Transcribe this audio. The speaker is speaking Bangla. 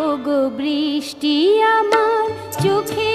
ওগো বৃষ্টি আমার চোখে